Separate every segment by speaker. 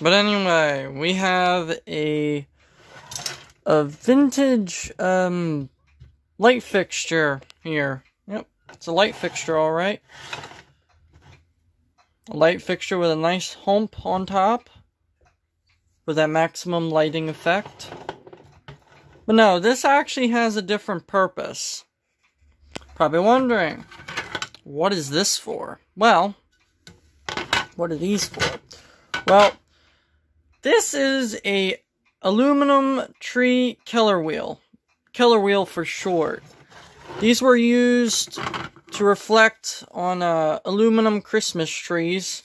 Speaker 1: But anyway, we have a a vintage um light fixture here. Yep, it's a light fixture, all right. A light fixture with a nice hump on top with that maximum lighting effect. But no, this actually has a different purpose. Probably wondering, what is this for? Well, what are these for? Well, this is a aluminum tree killer wheel. Killer wheel for short. These were used to reflect on uh, aluminum Christmas trees.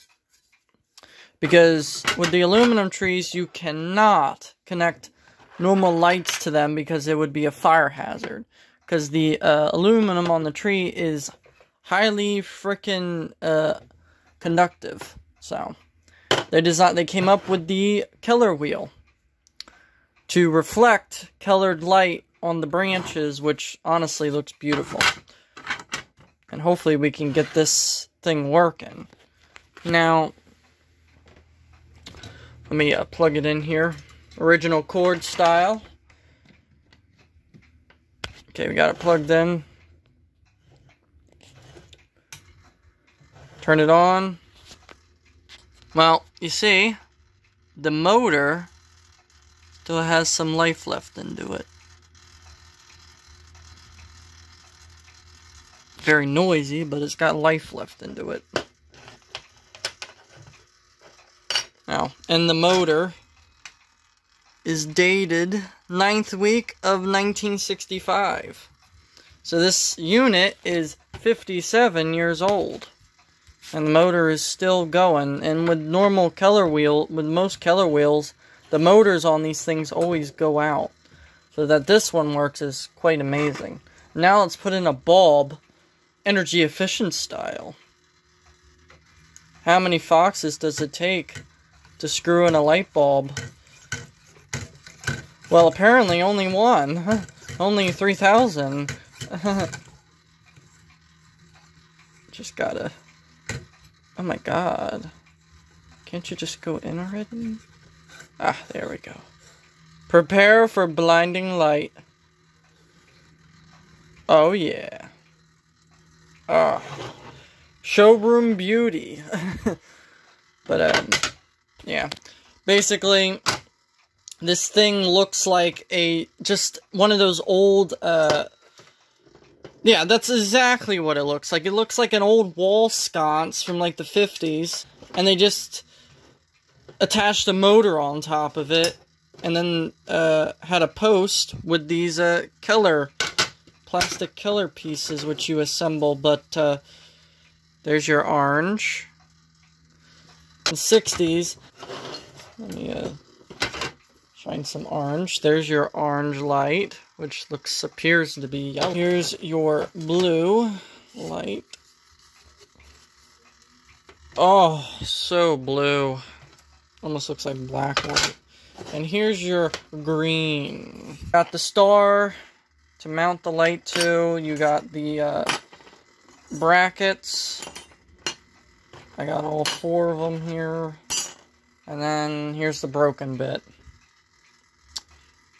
Speaker 1: Because with the aluminum trees, you cannot connect normal lights to them because it would be a fire hazard. Because the uh, aluminum on the tree is highly freaking uh, conductive. So they designed, they came up with the killer wheel to reflect colored light on the branches, which honestly looks beautiful. And hopefully we can get this thing working. Now, let me uh, plug it in here. Original cord style. Okay, we got it plugged in. Turn it on. Well, you see, the motor still has some life left into it. Very noisy, but it's got life left into it. Now, and the motor is dated 9th week of 1965. So this unit is 57 years old. And the motor is still going. And with normal color wheel, with most color wheels, the motors on these things always go out. So that this one works is quite amazing. Now let's put in a bulb, energy efficient style. How many foxes does it take to screw in a light bulb? Well, apparently only one. only 3,000. Just gotta... Oh my god. Can't you just go in already? Ah, there we go. Prepare for blinding light. Oh yeah. Ah. Showroom beauty. but, um, yeah. Basically, this thing looks like a, just one of those old, uh, yeah, that's exactly what it looks like. It looks like an old wall sconce from like the 50s, and they just attached a motor on top of it, and then uh, had a post with these uh, killer, plastic killer pieces which you assemble, but uh, there's your orange. The 60s, let me uh, shine some orange. There's your orange light, which looks appears to be yellow. Here's your blue light. Oh, so blue. Almost looks like black light. And here's your green. Got the star to mount the light to. You got the uh, brackets. I got all four of them here. And then here's the broken bit.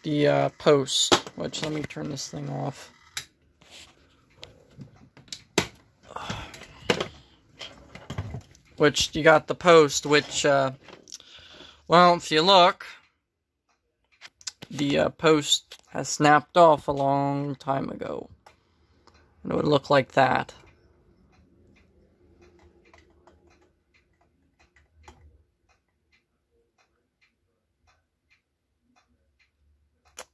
Speaker 1: The uh, post, which let me turn this thing off. Which you got the post, which, uh, well, if you look, the uh, post has snapped off a long time ago. And it would look like that.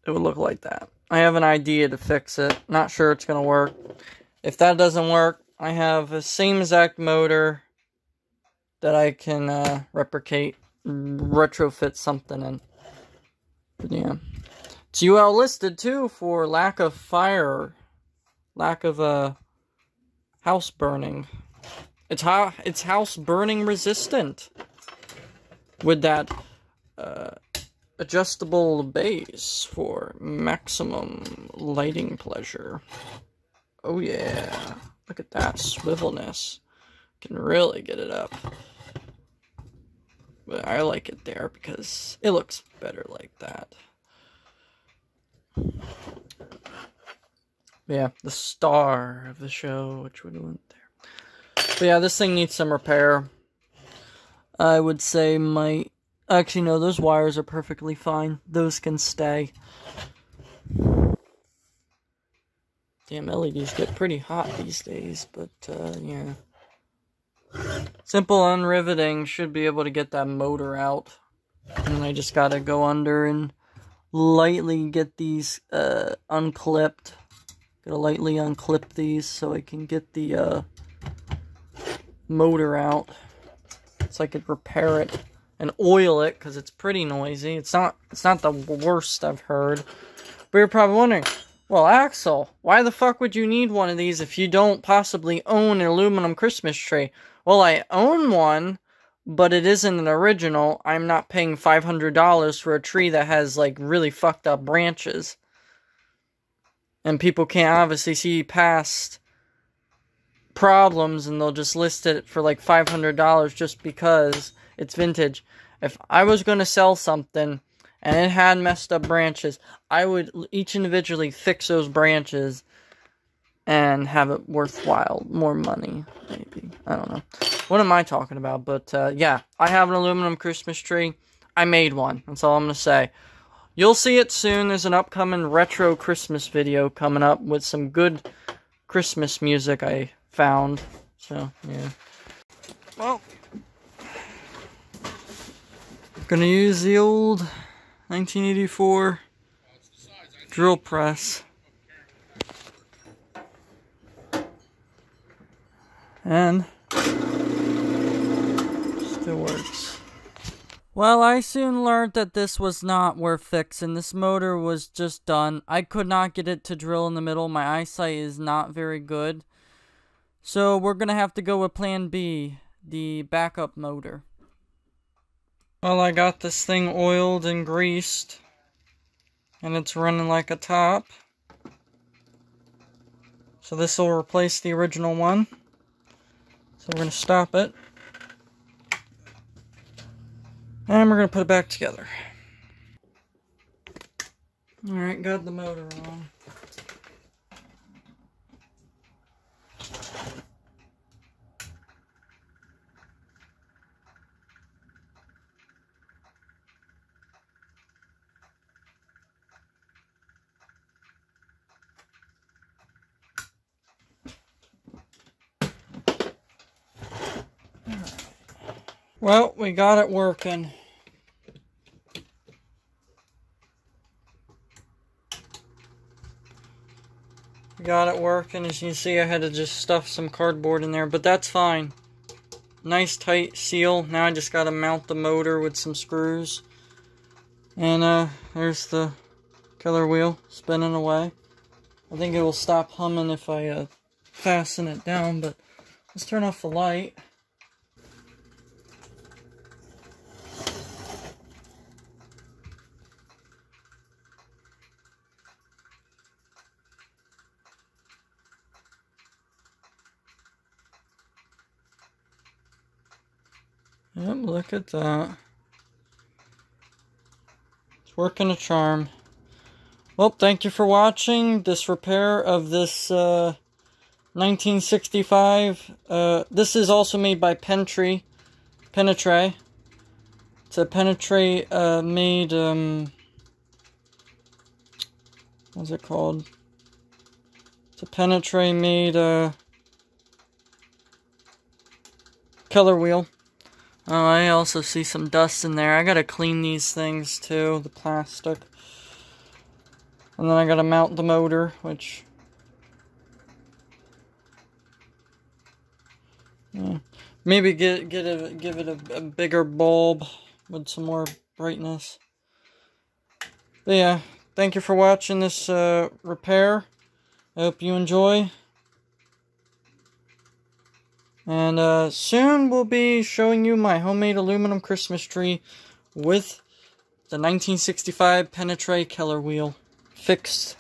Speaker 1: It would look like that. I have an idea to fix it. Not sure it's going to work. If that doesn't work, I have the same exact motor that I can uh, replicate, retrofit something in. But yeah. It's UL listed too for lack of fire, lack of uh, house burning. It's, ho it's house burning resistant with that uh, adjustable base for maximum lighting pleasure. Oh yeah, look at that swivelness. Can really get it up. But I like it there because it looks better like that. Yeah, the star of the show, which would went there. But yeah, this thing needs some repair. I would say my... Actually, no, those wires are perfectly fine. Those can stay. Damn, LEDs get pretty hot these days, but, uh, yeah. Simple unriveting should be able to get that motor out. And I just gotta go under and lightly get these, uh, unclipped. Gotta lightly unclip these so I can get the, uh, motor out. So I could repair it and oil it, because it's pretty noisy. It's not, it's not the worst I've heard. But you're probably wondering, well, Axel, why the fuck would you need one of these if you don't possibly own an aluminum Christmas tree? Well, I own one, but it isn't an original. I'm not paying $500 for a tree that has, like, really fucked up branches. And people can't obviously see past problems and they'll just list it for, like, $500 just because it's vintage. If I was going to sell something and it had messed up branches, I would each individually fix those branches and have it worthwhile, more money, maybe. I don't know. What am I talking about? But uh, yeah, I have an aluminum Christmas tree. I made one. That's all I'm going to say. You'll see it soon. There's an upcoming retro Christmas video coming up with some good Christmas music I found. So, yeah. Well, gonna use the old 1984 drill press. And still works. Well, I soon learned that this was not worth fixing. This motor was just done. I could not get it to drill in the middle. My eyesight is not very good. So we're going to have to go with plan B, the backup motor. Well, I got this thing oiled and greased. And it's running like a top. So this will replace the original one. So we're going to stop it. And we're going to put it back together. Alright, got the motor on. Well, we got it working. Got it working. As you can see, I had to just stuff some cardboard in there, but that's fine. Nice tight seal. Now I just got to mount the motor with some screws. And uh, there's the killer wheel spinning away. I think it will stop humming if I uh, fasten it down, but let's turn off the light. Yep, look at that. It's working a charm. Well, thank you for watching this repair of this uh, 1965. Uh, this is also made by Pentre. Penetray. It's a Penetray uh, made, um, what's it called? It's a Penetray made uh, color wheel. Oh, I also see some dust in there. I gotta clean these things too, the plastic. And then I gotta mount the motor, which... Yeah. Maybe get get a give it a, a bigger bulb with some more brightness. But yeah, thank you for watching this uh, repair. I hope you enjoy. And uh, soon we'll be showing you my homemade aluminum Christmas tree with the 1965 Penetray Keller wheel fixed